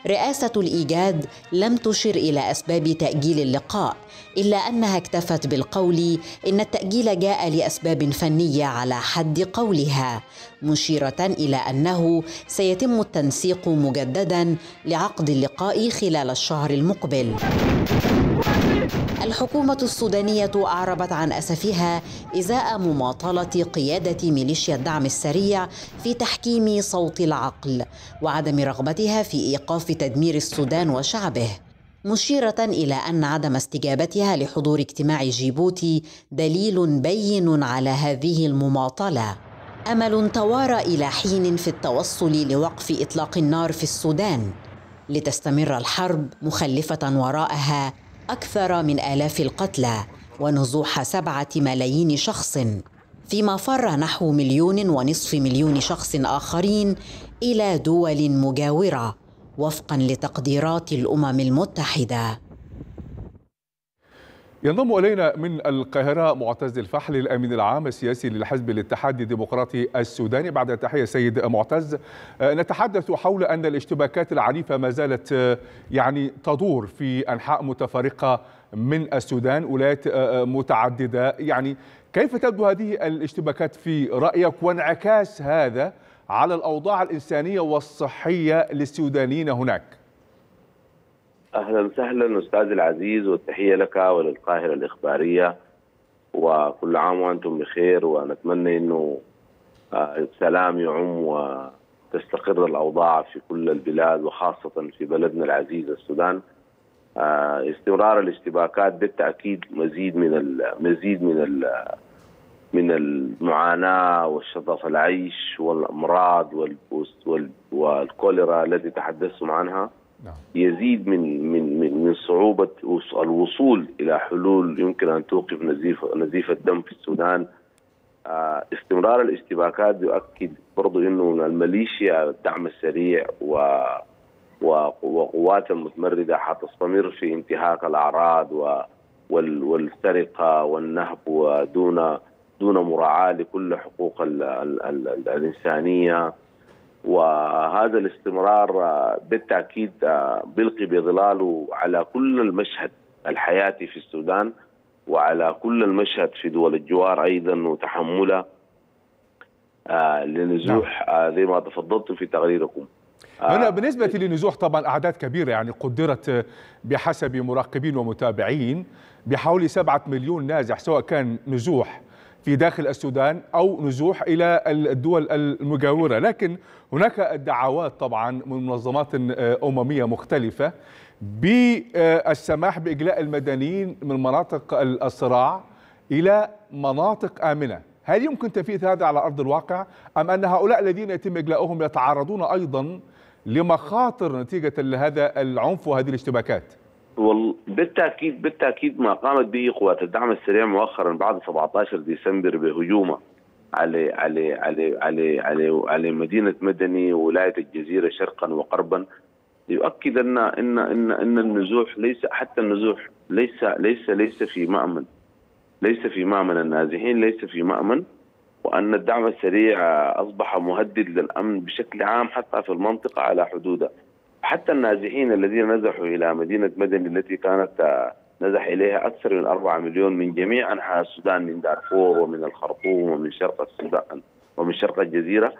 L: رئاسة الإيجاد لم تشر إلى أسباب تأجيل اللقاء إلا أنها اكتفت بالقول إن التأجيل جاء لأسباب فنية على حد قولها مشيرة إلى أنه سيتم التنسيق مجددا لعقد اللقاء خلال الشهر المقبل. الحكومة السودانية أعربت عن أسفها إزاء مماطلة قيادة ميليشيا الدعم السريع في تحكيم صوت العقل وعدم رغبتها في إيقاف تدمير السودان وشعبه مشيرة إلى أن عدم استجابتها لحضور اجتماع جيبوتي دليل بين على هذه المماطلة. أمل توارى إلى حين في التوصل لوقف إطلاق النار في السودان لتستمر الحرب مخلفة وراءها أكثر من آلاف القتلى ونزوح سبعة ملايين شخص فيما فر نحو مليون ونصف مليون شخص آخرين إلى دول مجاورة وفقا لتقديرات الأمم المتحدة.
B: ينضم إلينا من القاهرة معتز الفحل الأمين العام السياسي للحزب الاتحادي الديمقراطي السوداني. بعد التحيه سيد معتز نتحدث حول أن الاشتباكات العنيفة ما زالت يعني تدور في أنحاء متفرقة من السودان ولايات متعددة. يعني كيف تبدو هذه الاشتباكات في رأيك؟ وانعكاس هذا على الأوضاع الإنسانية والصحية للسودانيين هناك.
M: أهلا وسهلا. أستاذ العزيز والتحية لك وللقاهرة الإخبارية. وكل عام وأنتم بخير ونتمنى إنه السلام يعم وتستقر الأوضاع في كل البلاد وخاصة في بلدنا العزيز السودان. استمرار الاشتباكات بالتأكيد مزيد من مزيد من من المعاناة وشظف العيش والأمراض والكوليرا التي تحدثتم عنها. يزيد من من من من صعوبة الوصول إلى حلول يمكن أن توقف نزيف نزيف الدم في السودان. استمرار الاشتباكات يؤكد برضو إنه الميليشيا الدعم السريع و وقوات المتمردة حتستمر في انتهاك الأعراض والسرقة والنهب ودون دون مراعاة لكل حقوق ال ال ال الإنسانية. وهذا الاستمرار بالتأكيد بيلقي بظلاله على كل المشهد الحياتي في السودان وعلى كل المشهد في دول الجوار أيضا وتحمله لنزوح زي ما تفضلتم في تقريركم.
B: هنا بالنسبة للنزوح طبعا أعداد كبيرة يعني قدرت بحسب مراقبين ومتابعين بحوالي سبعة مليون نازح سواء كان نزوح في داخل السودان أو نزوح إلى الدول المجاورة، لكن هناك دعوات طبعا من منظمات أممية مختلفة بالسماح بإجلاء المدنيين من مناطق الصراع إلى مناطق آمنة، هل يمكن تنفيذ هذا على أرض الواقع أم أن هؤلاء الذين يتم إجلاؤهم يتعرضون أيضا لمخاطر نتيجة لهذا العنف وهذه الاشتباكات؟
M: بالتاكيد بالتأكيد ما قامت به قوات الدعم السريع مؤخرا بعد 17 ديسمبر بهجومه على على على على على على مدينة مدني وولايه الجزيرة شرقا وغربا. يؤكد ان ان ان أن النزوح ليس حتى النزوح ليس ليس ليس في مأمن. ليس في مأمن. النازحين ليس في مأمن. وأن الدعم السريع أصبح مهدد للأمن بشكل عام حتى في المنطقة على حدودها. حتى النازحين الذين نزحوا إلى مدينة مدني التي كانت نزح إليها أكثر من 4 مليون من جميع أنحاء السودان من دارفور ومن الخرطوم ومن شرق السودان ومن شرق الجزيرة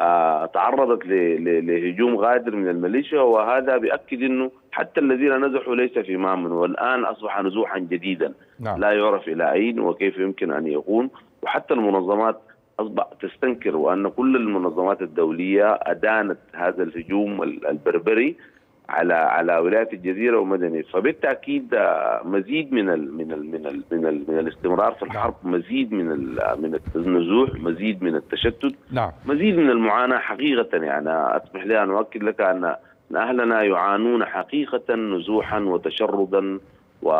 M: آه تعرضت لهجوم غادر من الميليشيا وهذا بيأكد إنه حتى الذين نزحوا ليس في مامن والآن أصبح نزوحا جديدا نعم. لا يعرف إلى أين وكيف يمكن أن يكون وحتى المنظمات أصبح تستنكر وأن كل المنظمات الدولية أدانت هذا الهجوم البربري على على ولاية الجزيرة ومدني. فبالتأكيد مزيد من ال من ال من ال من, ال من الاستمرار في الحرب مزيد من من النزوح مزيد من التشتت
B: نعم.
M: مزيد من المعاناة حقيقة. يعني أسمح لي أن أؤكد لك إن أهلنا يعانون حقيقة نزوحا وتشردا و...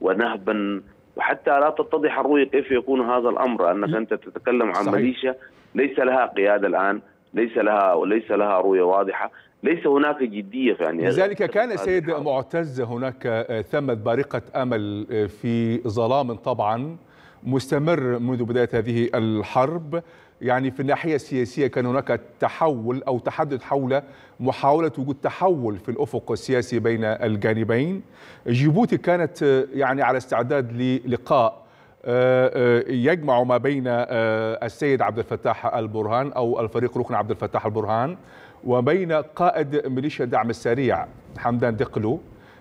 M: ونهبا وحتى لا تتضح الرؤية كيف يكون هذا الأمر أنك أنت تتكلم عن
B: صحيح.
M: ميليشيا ليس لها قيادة الآن ليس لها وليس لها رؤية واضحة ليس هناك جدية في يعني.
B: لذلك كان سيد معتز هناك ثمة بارقة أمل في ظلام طبعا مستمر منذ بداية هذه الحرب. يعني في الناحية السياسية كان هناك تحول أو تحدث حول محاولة وجود تحول في الأفق السياسي بين الجانبين. جيبوتي كانت يعني على استعداد للقاء يجمع ما بين السيد عبد الفتاح البرهان أو الفريق ركن عبد الفتاح البرهان وبين قائد ميليشيا الدعم السريع حمدان دقلو.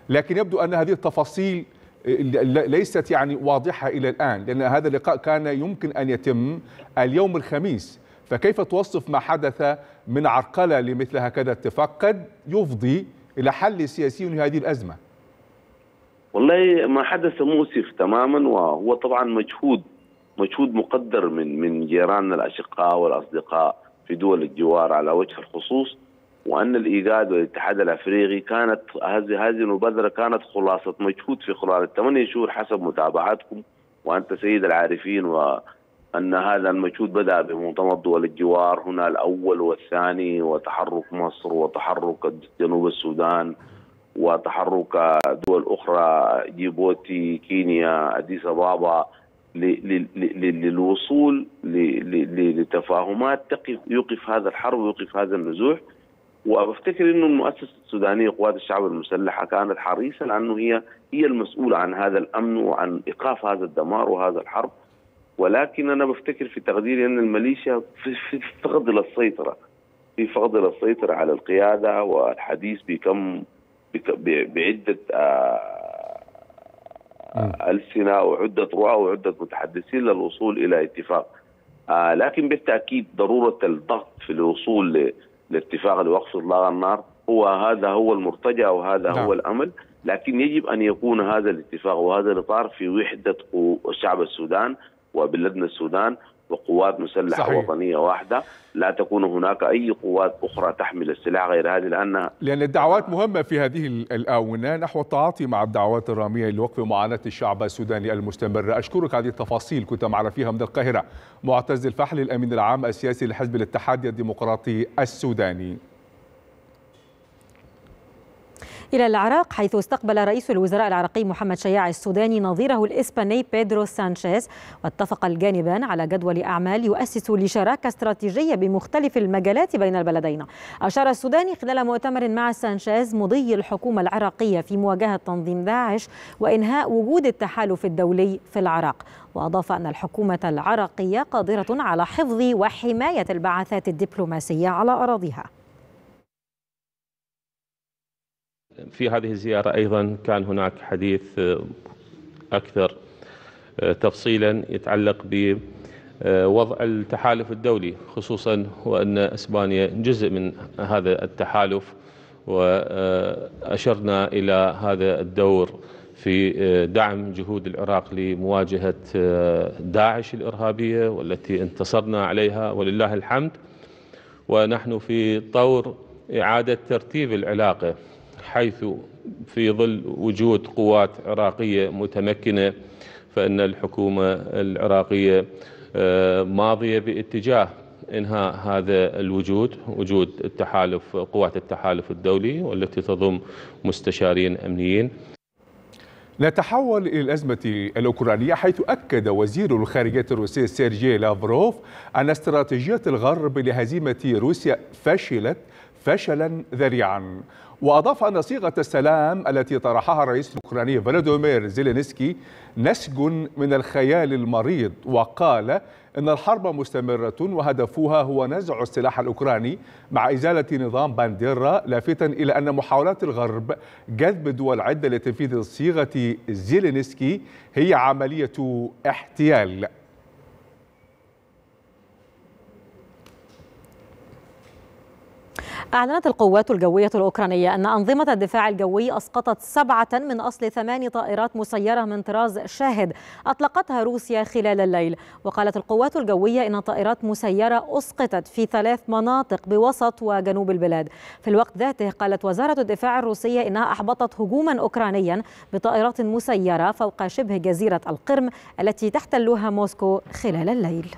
B: لكن يبدو أن هذه التفاصيل ليست يعني واضحة إلى الآن لأن هذا اللقاء كان يمكن أن يتم اليوم الخميس. فكيف توصف ما حدث من عرقلة لمثل هكذا اتفاق قد يفضي إلى حل سياسي لهذه الأزمة؟
M: والله ما حدث مؤسف تماما وهو طبعا مجهود مجهود مقدر من من جيراننا الأشقاء والأصدقاء في دول الجوار على وجه الخصوص. وأن الإيجاد والاتحاد الأفريقي كانت هذه هذه المبادرة كانت خلاصة مجهود في خلال الثمانية شهور حسب متابعتكم وأنت سيد العارفين وأن هذا المجهود بدأ بمؤتمر دول الجوار هنا الأول والثاني وتحرك مصر وتحرك جنوب السودان وتحرك دول أخرى جيبوتي كينيا أديس أبابا للوصول لتفاهمات يوقف هذا الحرب ويوقف هذا النزوح. وبفتكر إنه المؤسسة السودانية قوات الشعب المسلحة كانت حريصه لأنه هي هي المسؤولة عن هذا الأمن وعن إيقاف هذا الدمار وهذا الحرب. ولكن أنا بفتكر في تقديري أن الميليشيا في, في فقد للسيطره في فقد للسيطره على القيادة والحديث بكم بعدة ألسنة وعدة رؤى وعدة متحدثين للوصول إلى اتفاق. آه لكن بالتأكيد ضرورة الضغط في الوصول لاتفاق لوقف إطلاق النار هو هذا هو المرتجى وهذا نعم. هو الأمل لكن يجب أن يكون هذا الاتفاق وهذا الإطار في وحدة شعب السودان وبلدنا السودان وقوات مسلحة صحيح. وطنية واحدة. لا تكون هناك أي قوات أخرى تحمل السلاح غير هذه لأنها
B: لأن الدعوات مهمة في هذه الآونة. نحو التعاطي مع الدعوات الرامية لوقف معاناة الشعب السوداني المستمرة أشكرك هذه التفاصيل كنت معنا فيها من القاهرة معتز الفحل الأمين العام السياسي لحزب الاتحاد الديمقراطي السوداني.
A: إلى العراق حيث استقبل رئيس الوزراء العراقي محمد شياع السوداني نظيره الإسباني بيدرو سانشيز واتفق الجانبان على جدول أعمال يؤسس لشراكة استراتيجية بمختلف المجالات بين البلدين. أشار السوداني خلال مؤتمر مع سانشيز مضي الحكومة العراقية في مواجهة تنظيم داعش وإنهاء وجود التحالف الدولي في العراق. وأضاف أن الحكومة العراقية قادرة على حفظ وحماية البعثات الدبلوماسية على أراضيها.
N: في هذه الزيارة أيضا كان هناك حديث أكثر تفصيلا يتعلق بوضع التحالف الدولي خصوصا وأن إسبانيا جزء من هذا التحالف وأشرنا إلى هذا الدور في دعم جهود العراق لمواجهة داعش الإرهابية والتي انتصرنا عليها ولله الحمد. ونحن في طور إعادة ترتيب العلاقة. حيث في ظل وجود قوات عراقية متمكنة فإن الحكومة العراقية ماضية باتجاه إنهاء هذا الوجود وجود التحالف قوات التحالف الدولي والتي تضم مستشارين أمنيين.
B: نتحول إلى الأزمة الأوكرانية حيث أكد وزير الخارجية الروسي سيرجي لافروف أن استراتيجية الغرب لهزيمة روسيا فشلت فشلا ذريعا. وأضاف أن صيغة السلام التي طرحها الرئيس الأوكراني فلاديمير زيلينسكي نسج من الخيال المريض وقال إن الحرب مستمرة وهدفها هو نزع السلاح الأوكراني مع إزالة نظام بانديرا لافتا إلى أن محاولات الغرب جذب دول عدة لتنفيذ صيغة زيلينسكي هي عملية احتيال.
A: أعلنت القوات الجوية الأوكرانية أن أنظمة الدفاع الجوي أسقطت سبعة من أصل ثمان طائرات مسيرة من طراز شاهد أطلقتها روسيا خلال الليل. وقالت القوات الجوية إن طائرات مسيرة أسقطت في ثلاث مناطق بوسط وجنوب البلاد. في الوقت ذاته قالت وزارة الدفاع الروسية إنها أحبطت هجوما أوكرانيا بطائرات مسيرة فوق شبه جزيرة القرم التي تحتلها موسكو خلال الليل.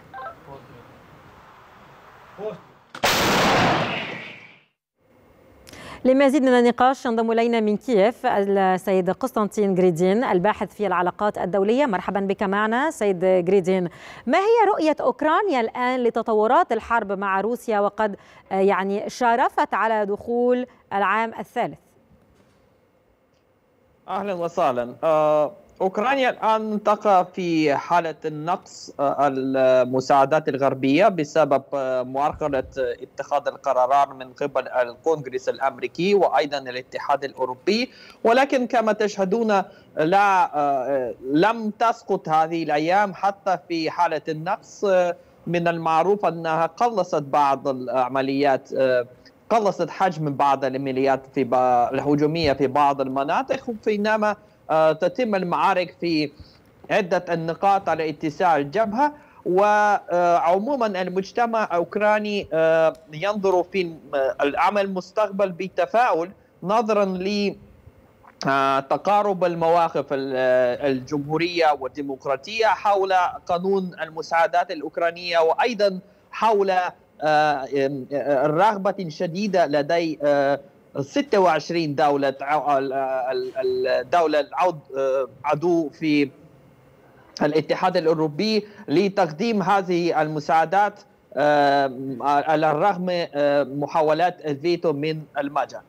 A: لمزيد من النقاش ينضم إلينا من كييف السيد قسطنطين جريدين الباحث في العلاقات الدولية. مرحبا بك معنا سيد جريدين. ما هي رؤية أوكرانيا الآن لتطورات الحرب مع روسيا وقد يعني شارفت على دخول العام الثالث؟
O: أهلا وسهلا. أوكرانيا الآن تقع في حالة النقص المساعدات الغربية بسبب معرقله اتخاذ القرارات من قبل الكونغرس الأمريكي وأيضا الاتحاد الأوروبي. ولكن كما تشهدون لا لم تسقط هذه الأيام حتى في حالة النقص من المعروف أنها قلصت بعض العمليات قلصت حجم بعض العمليات في الهجومية في بعض المناطق. بينما تتم المعارك في عدة النقاط على اتساع الجبهة وعموما المجتمع الأوكراني ينظر في العمل المستقبل بتفاؤل نظرا ل تقارب المواقف الجمهورية والديمقراطية حول قانون المساعدات الأوكرانية وأيضا حول الرغبة الشديدة لدي 26 دولة الدولة العضو عضو في الاتحاد الأوروبي لتقديم هذه المساعدات على الرغم محاولات الفيتو من المجر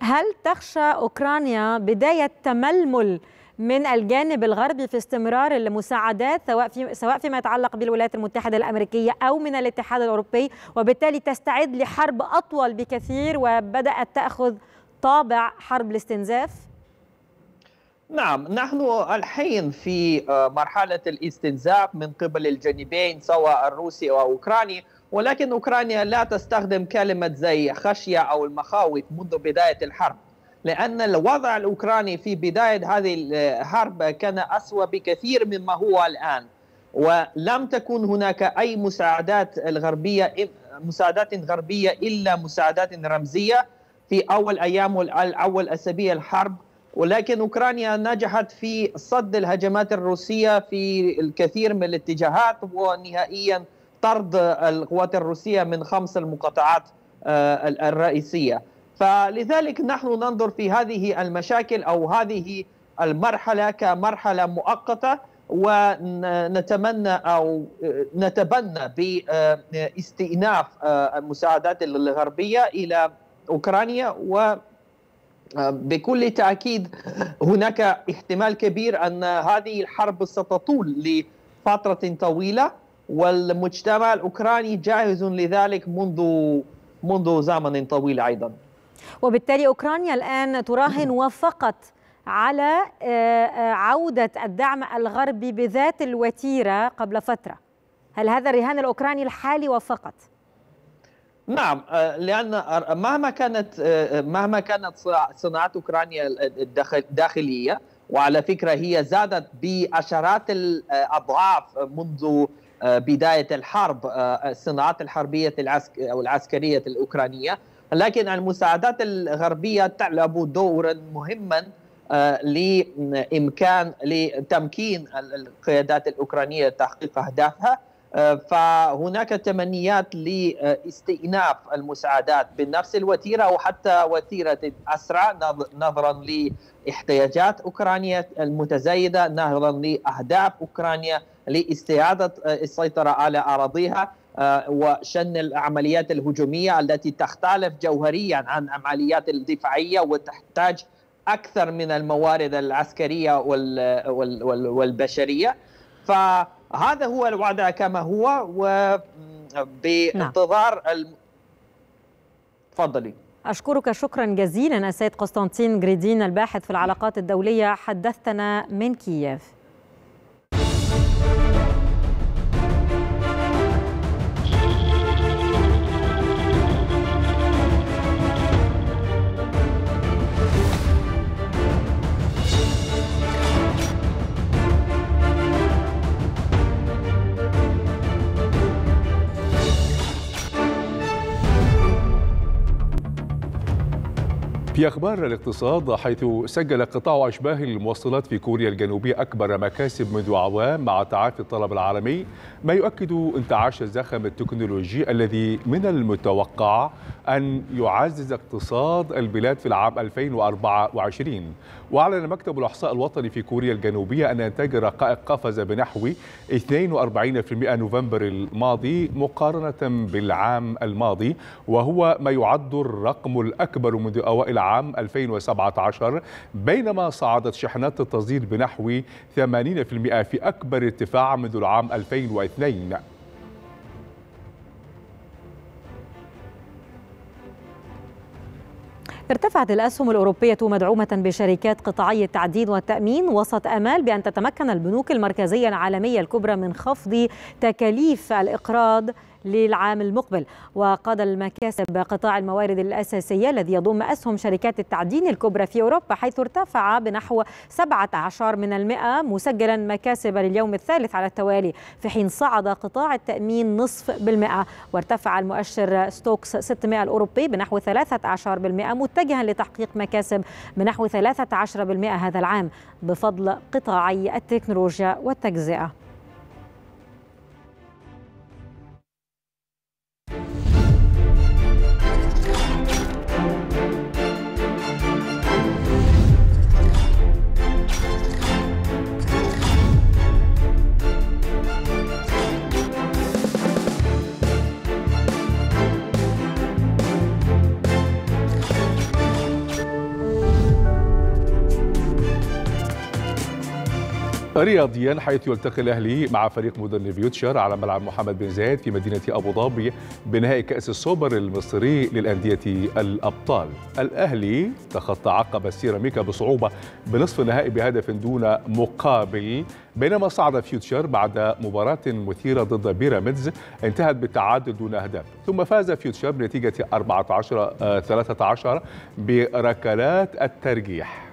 A: هل تخشى أوكرانيا بداية تململ من الجانب الغربي في استمرار المساعدات سواء في سواء فيما يتعلق بالولايات المتحدة الأمريكية أو من الاتحاد الأوروبي. وبالتالي تستعد لحرب أطول بكثير وبدأت تأخذ طابع حرب الاستنزاف.
O: نعم نحن الحين في مرحلة الاستنزاف من قبل الجانبين سواء الروسي واوكراني ولكن أوكرانيا لا تستخدم كلمة زي خشية أو المخاوف منذ بداية الحرب. لأن الوضع الأوكراني في بداية هذه الحرب كان أسوأ بكثير مما هو الآن. ولم تكن هناك أي مساعدات الغربية مساعدات غربية إلا مساعدات رمزية في أول أيام والأول أسابيع الحرب. ولكن أوكرانيا نجحت في صد الهجمات الروسية في الكثير من الاتجاهات ونهائيا طرد القوات الروسية من خمس المقاطعات الرئيسية. فلذلك نحن ننظر في هذه المشاكل أو هذه المرحلة كمرحلة مؤقتة ونتمنى أو نتبنى باستئناف المساعدات الغربية إلى أوكرانيا و بكل تأكيد هناك احتمال كبير أن هذه الحرب ستطول لفترة طويلة والمجتمع الأوكراني جاهز لذلك منذ منذ زمن طويل أيضا.
A: وبالتالي أوكرانيا الآن تراهن وفقط على عودة الدعم الغربي بذات الوتيرة قبل فترة. هل هذا الرهان الأوكراني الحالي وفقط؟
O: نعم لأن مهما كانت مهما كانت صناعات أوكرانيا الداخليه وعلى فكرة هي زادت بعشرات الاضعاف منذ بداية الحرب الصناعات الحربية أو العسكرية الأوكرانية. لكن المساعدات الغربية تلعب دورا مهما لإمكان لتمكين القيادات الأوكرانية تحقيق أهدافها. فهناك تمنيات لاستئناف المساعدات بنفس الوتيرة وحتى وتيرة اسرع نظرا لاحتياجات اوكرانيا المتزايدة نظرا لأهداف أوكرانيا لاستعاده السيطرة على أراضيها. وشن العمليات الهجومية التي تختلف جوهريا عن العمليات الدفاعية وتحتاج أكثر من الموارد العسكرية والبشرية. فهذا هو الوضع كما هو وبانتظار الم... تفضلي.
A: أشكرك شكرا جزيلا. السيد قسطنطين جريدين الباحث في العلاقات الدولية حدثتنا من كييف.
B: في أخبار الاقتصاد حيث سجل قطاع أشباه الموصلات في كوريا الجنوبية أكبر مكاسب منذ أعوام مع تعافي الطلب العالمي ما يؤكد انتعاش الزخم التكنولوجي الذي من المتوقع أن يعزز اقتصاد البلاد في العام 2024 وأعلن مكتب الإحصاء الوطني في كوريا الجنوبية أن إنتاج الرقائق قفز بنحو 42% نوفمبر الماضي مقارنة بالعام الماضي وهو ما يعد الرقم الأكبر منذ أوائل عام 2017 بينما صعدت شحنات التصدير بنحو 80% في أكبر ارتفاع منذ العام 2002
A: ارتفعت الأسهم الأوروبية مدعومة بشركات قطاعي التعدين والتأمين وسط أمال بأن تتمكن البنوك المركزية العالمية الكبرى من خفض تكاليف الإقراض. للعام المقبل. وقاد المكاسب قطاع الموارد الأساسية الذي يضم أسهم شركات التعدين الكبرى في أوروبا حيث ارتفع بنحو 17 من المئة مسجلا مكاسب لليوم الثالث على التوالي في حين صعد قطاع التأمين نصف بالمئة. وارتفع المؤشر ستوكس 600 الأوروبي بنحو 13 بالمئة متجها لتحقيق مكاسب بنحو 13 بالمئة هذا العام بفضل قطاعي التكنولوجيا والتجزئة.
B: رياضيا حيث يلتقي الأهلي مع فريق مودرن فيوتشر على ملعب محمد بن زايد في مدينة أبو ظبي بنهائي كأس السوبر المصري للأندية الأبطال. الأهلي تخطى عقبة سيراميكا بصعوبة بنصف النهائي بهدف دون مقابل بينما صعد فيوتشر بعد مباراة مثيرة ضد بيراميدز انتهت بالتعادل دون أهداف ثم فاز فيوتشر بنتيجة 14 13 بركلات الترجيح.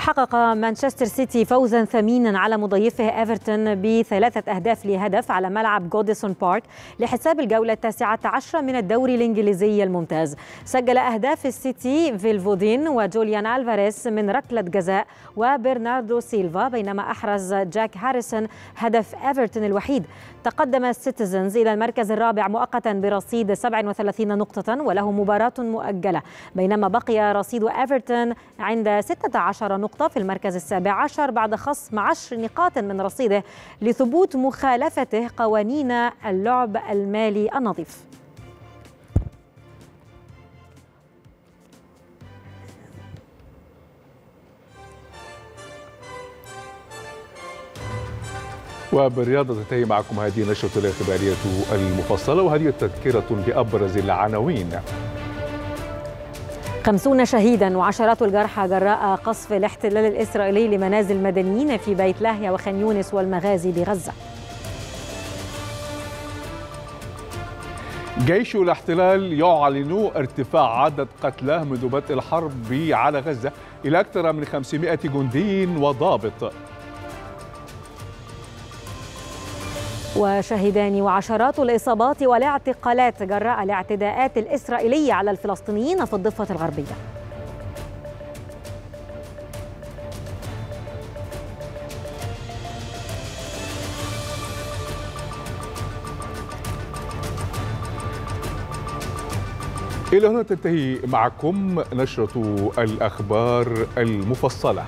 A: حقق مانشستر سيتي فوزا ثمينا على مضيفه إيفرتون بثلاثة أهداف لهدف على ملعب جوديسون بارك لحساب الجولة التاسعة عشره من الدوري الإنجليزي الممتاز. سجل أهداف السيتي فيل فودين وجوليان ألفاريز من ركلة جزاء وبرناردو سيلفا بينما أحرز جاك هاريسون هدف إيفرتون الوحيد. تقدم السيتيزنز إلى المركز الرابع مؤقتا برصيد 37 نقطة وله مباراة مؤجلة بينما بقي رصيد إيفرتون عند 16 نقطة. نقطة في المركز السابع عشر بعد خصم عشر نقاط من رصيده لثبوت مخالفته قوانين اللعب المالي النظيف.
B: وبالرياضة تنتهي معكم هذه النشرة الإخبارية المفصلة وهذه تذكرة بأبرز العناوين.
A: خمسون شهيدا وعشرات الجرحى جراء قصف الاحتلال الإسرائيلي لمنازل مدنيين في بيت لاهيا وخان يونس والمغازي بغزة
B: جيش الاحتلال يعلن ارتفاع عدد قتلاه منذ بدء الحرب على غزة إلى أكثر من 500 جندي وضابط.
A: وشهدان وعشرات الإصابات والاعتقالات جراء الاعتداءات الإسرائيلية على الفلسطينيين في الضفة الغربية.
B: إلى هنا تنتهي معكم نشرة الأخبار المفصلة.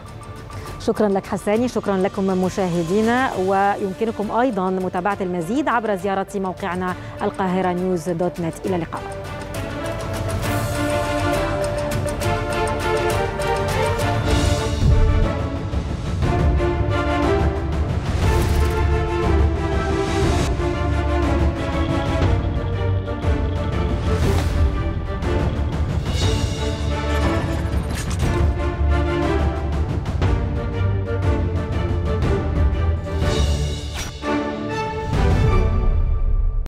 A: شكرا لك حساني شكرا لكم مشاهدينا ويمكنكم أيضا متابعة المزيد عبر زيارة موقعنا القاهرة نيوز دوت نت. إلى اللقاء.